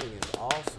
thing is awesome.